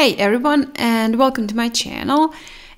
Hey everyone and welcome to my channel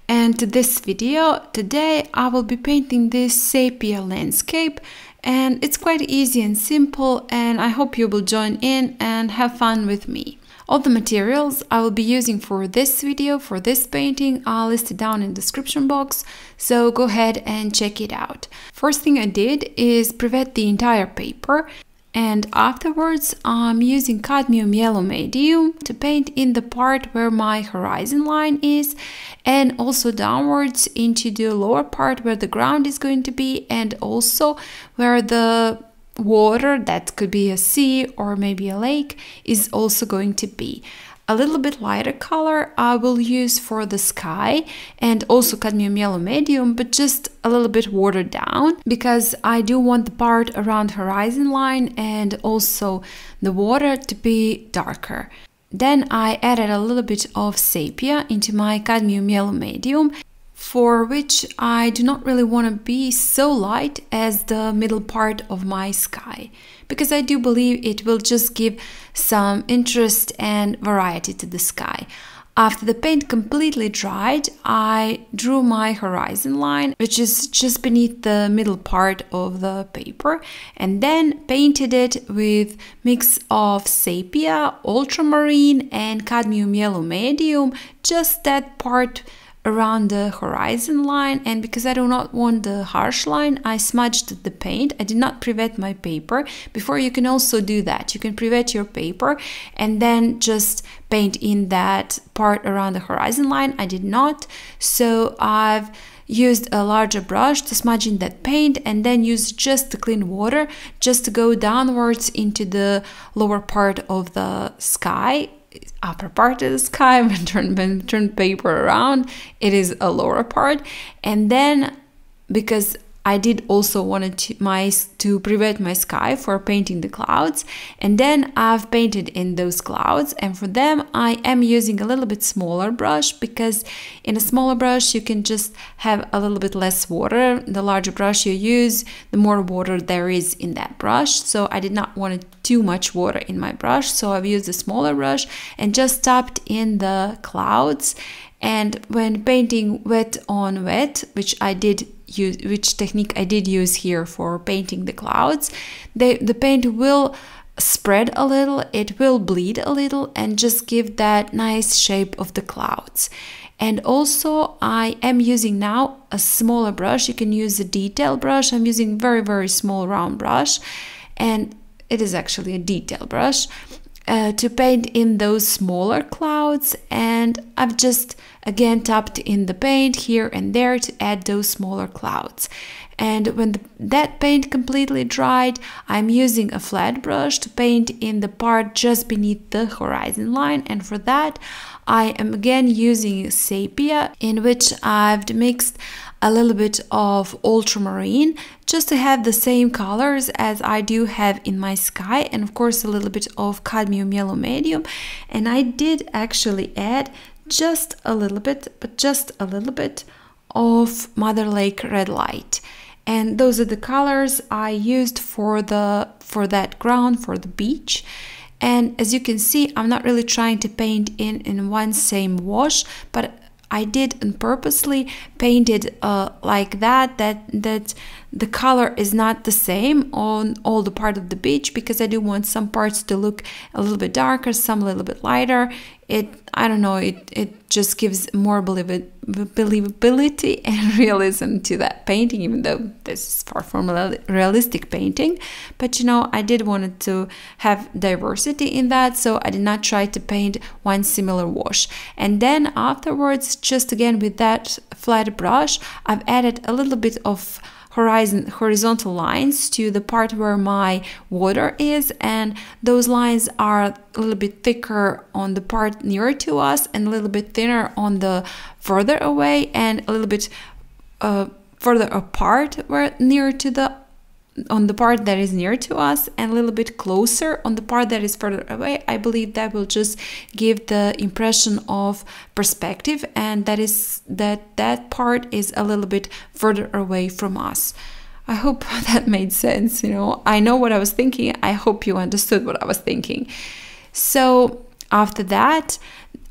and to this video. Today I will be painting this sepia landscape and it's quite easy and simple and I hope you will join in and have fun with me. All the materials I will be using for this video, for this painting, I'll list it down in the description box, so go ahead and check it out. First thing I did is pre-wet the entire paper and afterwards I'm using cadmium yellow medium to paint in the part where my horizon line is and also downwards into the lower part where the ground is going to be and also where the water that could be a sea or maybe a lake is also going to be a little bit lighter color I will use for the sky and also cadmium yellow medium but just a little bit watered down because I do want the part around horizon line and also the water to be darker. Then I added a little bit of sepia into my cadmium yellow medium for which I do not really want to be so light as the middle part of my sky because I do believe it will just give some interest and variety to the sky. After the paint completely dried, I drew my horizon line, which is just beneath the middle part of the paper, and then painted it with mix of sepia, ultramarine, and cadmium yellow medium, just that part around the horizon line and because I do not want the harsh line I smudged the paint. I did not pre-wet my paper. Before you can also do that. You can pre-wet your paper and then just paint in that part around the horizon line. I did not. So I've used a larger brush to smudge in that paint and then use just the clean water just to go downwards into the lower part of the sky upper part of the sky when turn turn paper around it is a lower part. And then because I did also wanted to, my to pre-wet my sky for painting the clouds. And then I've painted in those clouds. And for them I am using a little bit smaller brush because in a smaller brush you can just have a little bit less water. The larger brush you use the more water there is in that brush. So I did not want too much water in my brush. So I've used a smaller brush and just tapped in the clouds. And when painting wet on wet which I did use which technique I did use here for painting the clouds the, the paint will spread a little it will bleed a little and just give that nice shape of the clouds. And also I am using now a smaller brush. You can use a detail brush. I'm using very very small round brush and it is actually a detail brush uh, to paint in those smaller clouds. And I've just again tapped in the paint here and there to add those smaller clouds. And when the, that paint completely dried I'm using a flat brush to paint in the part just beneath the horizon line. And for that I am again using sepia in which I've mixed a little bit of ultramarine just to have the same colors as I do have in my sky and of course a little bit of cadmium yellow medium. And I did actually add just a little bit but just a little bit of Madder Lake red light. And those are the colors I used for the for that ground for the beach. And as you can see I'm not really trying to paint in in one same wash but I did and purposely painted uh, like that that that the color is not the same on all the part of the beach because I do want some parts to look a little bit darker some a little bit lighter it I don't know it it just gives more believability and realism to that painting even though this is far from a realistic painting. But you know I did wanted to have diversity in that so I did not try to paint one similar wash. And then afterwards just again with that flat brush I've added a little bit of horizon horizontal lines to the part where my water is and those lines are a little bit thicker on the part nearer to us and a little bit thinner on the further away and a little bit uh, further apart where nearer to the on the part that is near to us and a little bit closer on the part that is further away i believe that will just give the impression of perspective and that is that that part is a little bit further away from us. I hope that made sense you know. I know what i was thinking. I hope you understood what i was thinking. So after that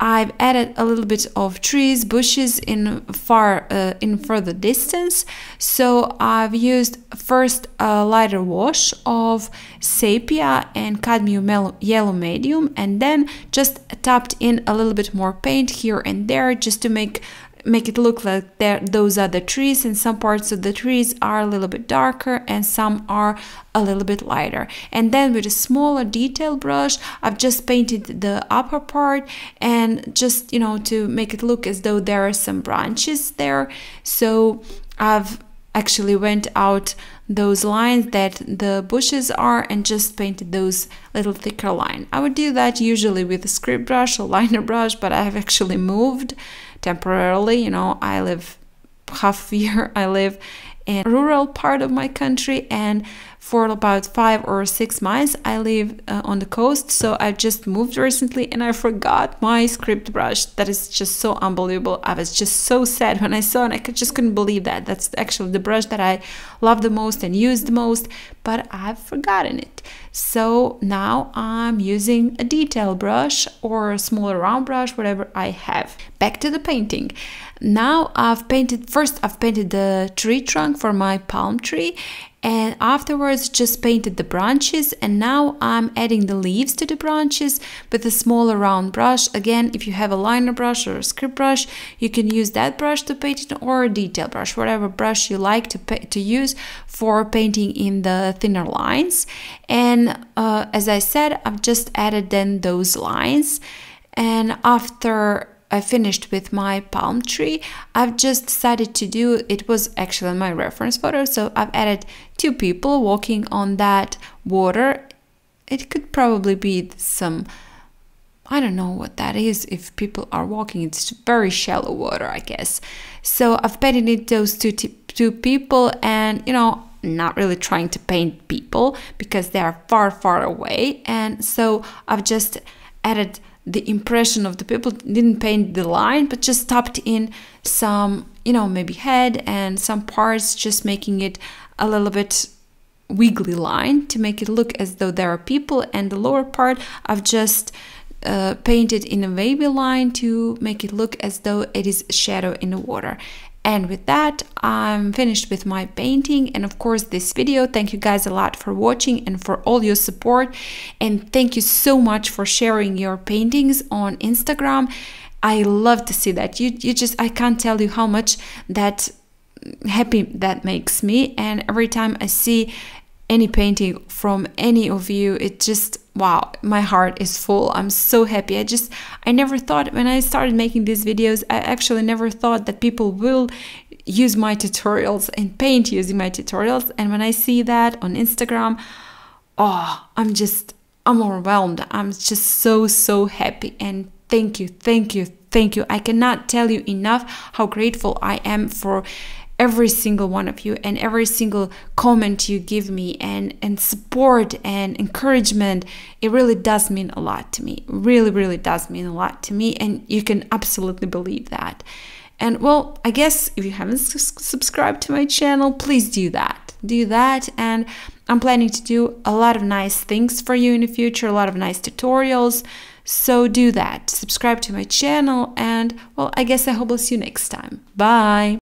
I've added a little bit of trees, bushes in far uh, in further distance. So I've used first a lighter wash of sepia and cadmium yellow medium, and then just tapped in a little bit more paint here and there just to make make it look like there those are the trees and some parts of the trees are a little bit darker and some are a little bit lighter and then with a smaller detail brush I've just painted the upper part and just you know to make it look as though there are some branches there so I've actually went out those lines that the bushes are and just painted those little thicker line. I would do that usually with a script brush or liner brush, but I have actually moved temporarily. You know, I live half year, I live in rural part of my country and for about five or six months i live uh, on the coast. So i just moved recently and i forgot my script brush. That is just so unbelievable. I was just so sad when i saw it. I could, just couldn't believe that. That's actually the brush that i love the most and use the most but i've forgotten it so now i'm using a detail brush or a smaller round brush whatever i have. Back to the painting. Now I've painted first I've painted the tree trunk for my palm tree and afterwards just painted the branches and now I'm adding the leaves to the branches with a smaller round brush. Again if you have a liner brush or a script brush you can use that brush to paint it or a detail brush whatever brush you like to, to use for painting in the thinner lines and uh, as I said I've just added then those lines and after I finished with my palm tree, I've just decided to do it was actually my reference photo, so I've added two people walking on that water. It could probably be some I don't know what that is if people are walking it's very shallow water I guess so I've painted those two two people and you know not really trying to paint people because they are far far away. And so I've just added the impression of the people didn't paint the line but just tapped in some you know maybe head and some parts just making it a little bit wiggly line to make it look as though there are people. And the lower part I've just uh, painted in a wavy line to make it look as though it is shadow in the water and with that, I'm finished with my painting and of course this video. Thank you guys a lot for watching and for all your support. And thank you so much for sharing your paintings on Instagram. I love to see that. You, you just, I can't tell you how much that happy that makes me. And every time I see any painting from any of you, it just wow, my heart is full. I'm so happy. I just, I never thought when I started making these videos, I actually never thought that people will use my tutorials and paint using my tutorials. And when I see that on Instagram, oh, I'm just, I'm overwhelmed. I'm just so, so happy. And thank you, thank you, thank you. I cannot tell you enough how grateful I am for every single one of you and every single comment you give me and and support and encouragement it really does mean a lot to me. Really really does mean a lot to me and you can absolutely believe that. And well i guess if you haven't subscribed to my channel please do that. Do that and i'm planning to do a lot of nice things for you in the future a lot of nice tutorials. So do that. Subscribe to my channel and well i guess i hope i'll see you next time. Bye